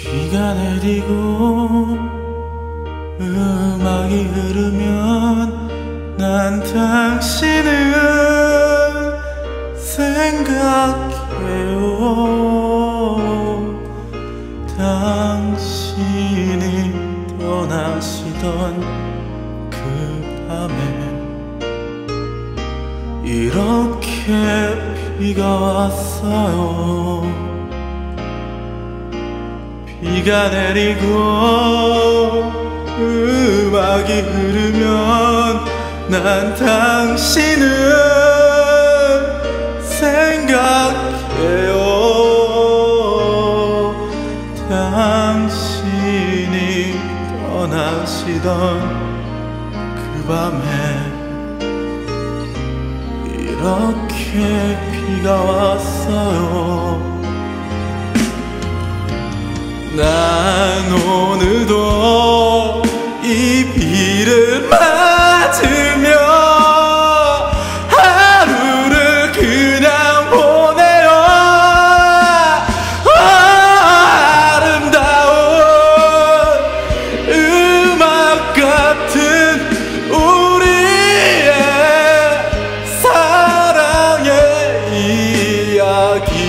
비가 내리고 음악이 흐르면 난 당신을 생각해요. 당신이 떠나시던 그 밤에 이렇게 비가 왔어요 비가 내리고 음악이 흐르면 난 당신을 생각해요. 당신이 떠나시던 그 밤에 이렇게 비가 왔어요 난 오늘도 이 비를 맞으며 하루를 그냥 보내요. 아름다운 음악 같은 우리의 사랑의 이야기들은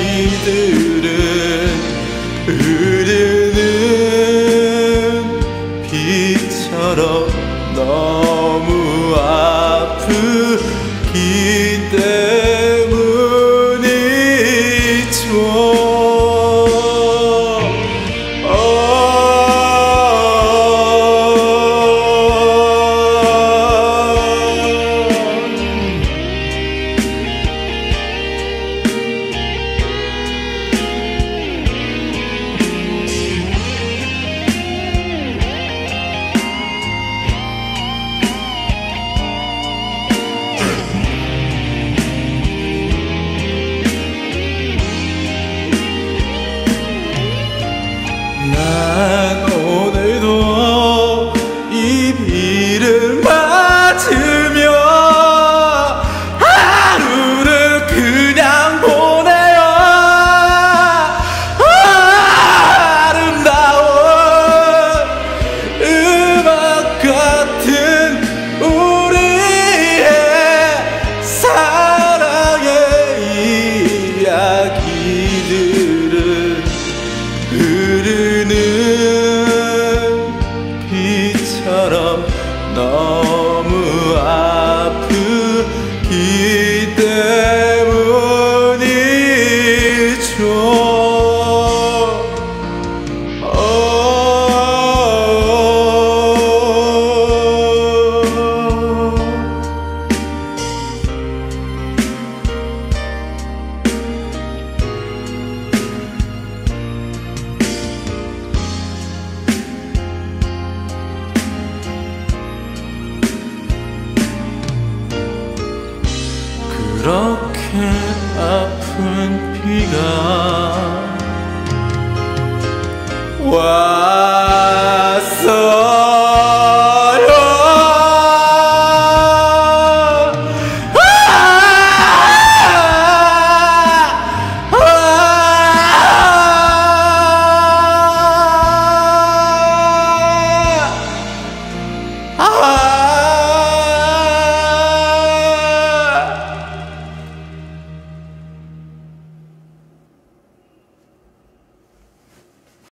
흐 그렇게 아픈 비가 와